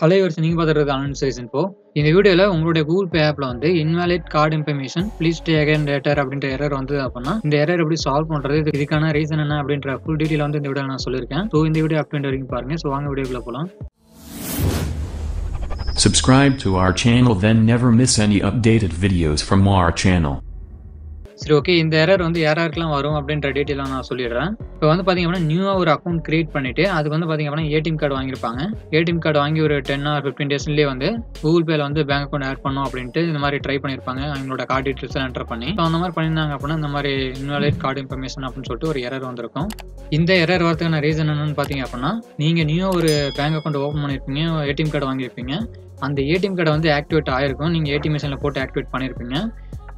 Hello yours நீங்கள் பார்த்துறது Anand size இப்போ. இந்த வீடியோவில் உங்களுடைய கூகுள் பே ஆப்பில் வந்து invalid card information please try again later அப்படின்ற எரர் வந்து அப்படின்னா இந்த எரர் எப்படி சால்வ் பண்ணுறது இது இதுக்கான ரீசன் என்ன அப்படின்ற ஃபுல் டீட்டெயில் வந்து இந்த வீடியோ நான் சொல்லியிருக்கேன். ஸோ இந்த வீடியோ அப் வரைக்கும் பாருங்கள் ஸோ வாங்க வீடியோக்குள்ள போகலாம் Subscribe to our channel then never miss any updated videos from our channel. சரி ஓகே இந்த எரர் வந்து யாராருக்கெல்லாம் வரும் அப்படின்ற டீட்டெயிலாக நான் சொல்லிடுறேன். இப்போ வந்து பார்த்தீங்க அப்படின்னா நியூவாக ஒரு அக்கௌண்ட் கிரியேட் பண்ணிட்டு அதுக்கு வந்து பார்த்தீங்க அப்படின்னா ஏடிஎம் கார்டு வாங்கியிருப்பாங்க. ஏடிஎம் கார்டு வாங்கி ஒரு டென் ஆர் ஃபிஃப்டீன் டேஸ்லேயே வந்து கூகுள் பேல வந்து பேங்க் அக்கௌண்ட் ஆட் பண்ணோம் அப்படின்ட்டு இந்த மாதிரி ட்ரை பண்ணியிருப்பாங்க. அவங்களோட கார்டு டீட்டெயில்ஸ் என்டர் பண்ணி. ஸோ அந்த மாதிரி பண்ணியிருந்தாங்க அப்படின்னா இந்த மாதிரி இன்வாலிட் கார்டு இன்ஃபர்மேஷன் அப்படின்னு சொல்லிட்டு ஒரு எரர் வந்திருக்கும். இந்த எரர் வரதுக்கான ரீசன் என்னன்னு பார்த்தீங்க அப்படின்னா நீங்கள் நியூ ஒரு பேங்க் அக்கௌண்ட் ஓப்பன் பண்ணியிருப்பீங்க ஏடிஎம் கார்டு வாங்கியிருப்பீங்க. அந்த ஏடிஎம் கார்டு வந்து ஆக்டிவேட் ஆயிருக்கும். நீங்கள் ஏடிஎம் மிஷினில் போட்டு ஆக்டிவேட் பண்ணியிருப்பீங்க.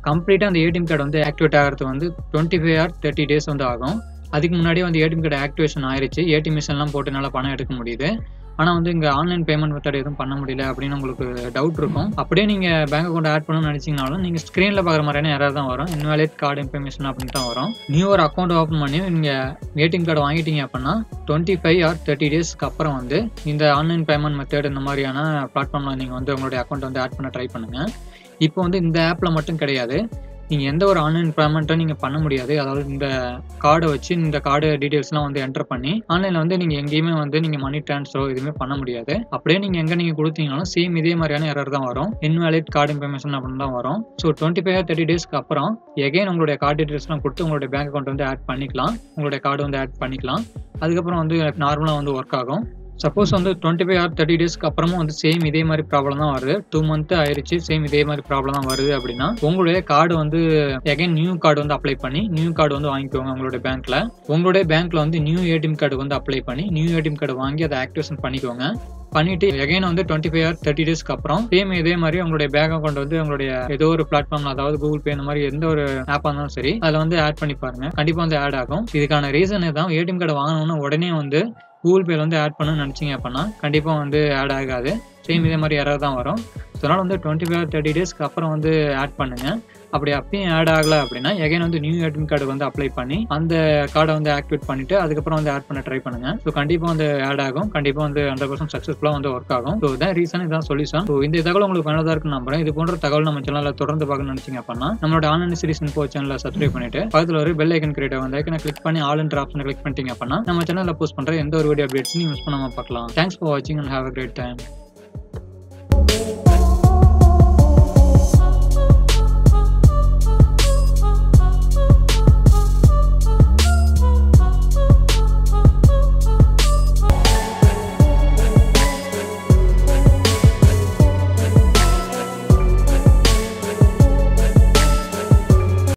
கம்ப்ளீட்டாக அந்த ஏடிஎம் கார்டு வந்து ஆக்டிவேட் ஆகிறது வந்து twenty five or thirty days வந்து ஆகும். அதுக்கு முன்னாடியே வந்து ஏடிஎம் கார்டு ஆக்டிவேஷன் ஆயிடுச்சு ஏடிஎம் மிஷின்லாம் போட்டு நல்லா பணம் எடுக்க முடியுது. ஆனால் வந்து இங்கே ஆன்லைன் பேமெண்ட் மெத்தட் எதுவும் பண்ண முடியல அப்படின்னு உங்களுக்கு டவுட் இருக்கும். அப்படியே நீங்கள் பேங்க் அக்கௌண்ட் ஆட் பண்ணணும்னு நினச்சிங்கனாலும் நீங்கள் ஸ்க்ரீனில் பார்க்குற மாதிரியான யாராவது தான் வரும். இன்வாலிட் கார்டு இன்ஃபர்மேஷன் அப்படின்னு தான் வரும். நியூ ஒரு அக்கௌண்ட் ஓப்பன் பண்ணி நீங்கள் ஏடிஎம் கார்டு வாங்கிட்டீங்க அப்படின்னா டுவெண்ட்டி ஃபைவ் ஆர் தேர்ட்டி டேஸ்க்கு அப்புறம் வந்து இந்த ஆன்லைன் பேமெண்ட் மெத்தட் இந்த மாதிரியான பிளாட்ஃபார்மில் நீங்கள் வந்து உங்களுடைய அக்கௌண்ட் வந்து ஆட் பண்ண ட்ரை பண்ணுங்கள் இப்போ வந்து இந்த ஆப்பில் மட்டும் கிடையாது. நீங்கள் எந்த ஒரு ஆன்லைன் பேமெண்ட்டும் நீங்கள் பண்ண முடியாது. அதாவது இந்த கார்டை வச்சு இந்த கார்டு டீட்டெயில்ஸ்லாம் வந்து என்டர் பண்ணி ஆன்லைனில் வந்து நீங்கள் எங்கேயுமே வந்து நீங்கள் மணி ட்ரான்ஸ்ஃபரோ எதுவுமே பண்ண முடியாது. அப்படியே நீங்கள் எங்கே நீங்கள் கொடுத்தீங்கனாலும் சேம் இதே மாதிரியான எரர் தான் வரும். இன்வாலிட் கார்டு இன்ஃபர்மேஷன் அப்படின்னு தான் வரும். ஸோ டுவெண்ட்டி ஃபைவ் தேர்ட்டி டேஸ்க்கு அப்புறம் எகைன் உங்களுடைய கார்டு டீட்டெயில்ஸ்லாம் கொடுத்து உங்களுடைய பேங்க் அக்கௌண்ட் வந்து ஆட் பண்ணிக்கலாம். உங்களுடைய கார்டு வந்து ஆட் பண்ணிக்கலாம். அதுக்கப்புறம் வந்து நார்மலாக வந்து ஒர்க் ஆகும். சப்போஸ் வந்து டுவெண்ட்டி ஃபைவ் ஆர் தேர்ட்டி டேஸ்க்கு அப்புறமும் வந்து சேம் இதே மாதிரி ப்ராப்ளம் தான் வருது. டூ மந்த் ஆயிடுச்சு சேம் இதே மாதிரி ப்ராப்ளம் தான் வருது அப்படின்னா உங்களுடைய கார்டு வந்து எகைன் நியூ கார்டு வந்து அப்ளை பண்ணி நியூ கார்டு வந்து வாங்கிக்கோங்க உங்களுடைய பேங்க்ல உங்களுடைய பேங்க்ல வந்து நியூ ஏடிஎம் கார்டு வந்து அப்ளை பண்ணி நியூ ஏடிஎம் கார்டு வாங்கி அதை ஆக்டிவேஷன் பண்ணிக்கோங்க. பண்ணிட்டு எகைன் வந்து டுவெண்ட்டி ஃபைவ் ஆர் தேர்ட்டி டேஸ்க்கு அப்புறம் சேம் இதே மாதிரி உங்களுடைய பேங்க் அக்கௌண்ட் வந்து உங்களுடைய ஏதோ ஒரு பிளாட்ஃபார்ம்ல அதாவது கூகுள் பே இந்த மாதிரி எந்த ஒரு ஆப்பா இருந்தாலும் சரி அதில் வந்து ஆட் பண்ணி பாருங்க. கண்டிப்பா வந்து ஆட் ஆகும். இதுக்கான ரீசன் தான் ஏடிஎம் கார்டு வாங்கணும்னா உடனே வந்து கூகுள் பேல வந்து ஆட் பண்ணணும்னு நினச்சிங்க அப்படின்னா கண்டிப்பாக வந்து ஆட் ஆகாது. சேம் இதே மாதிரி எரர் தான் வரும். அதனால் வந்து டுவெண்ட்டி ஃபைவ் தேர்ட்டி டேஸ்க்கு அப்புறம் வந்து ஆட் பண்ணுங்க. அப்படி அப்பயும் ஆட் ஆகலை அப்படின்னா எகைன் வந்து நியூ ஏடிஎம் கார்டு வந்து அப்ளை பண்ணி அந்த கார்டை வந்து ஆக்டிவேட் பண்ணிட்டு அதுக்கப்புறம் வந்து ஆட் பண்ண ட்ரை பண்ணுங்க. ஸோ கண்டிப்பாக வந்து ஆட் ஆகும். கண்டிப்பாக வந்து ஹண்ட்ரட் பர்சன்ட் சக்ஸஸ்ஃபுல்லாக வந்து ஒர்க் ஆகும். ஸோ இதான் ரீசன் இதான் சொல்யூஷன் ஸோ இந்த தகவல் உங்களுக்கு பயனுள்ளதாக இருக்குன்னு நம்புறேன். இது போன்ற தகவல் நம்ம சேனலில் தொடர்ந்து பார்க்க நினச்சிங்க அப்படின்னா நம்மளோட ஆன்லைன் சீரிஸ் இன்ஃபோ சேனலில் சப்ஸ்கிரைப் பண்ணிட்டு பக்கத்தில் ஒரு பெல் ஐக்கன் கிரியேட் வந்து ஐக்கனை கிளிக் பண்ணி ஆல் என்ற ஆப்ஷனை கிளிக் பண்ணிட்டீங்க அப்படின்னா நம்ம சேனலில் போஸ்ட் பண்ணுற எந்த ஒரு வீடியோ அப்டேட்ஸ் மிஸ் பண்ணாமல் பார்க்கலாம். தேங்க்ஸ் ஃபார் வாட்சிங் and have a great time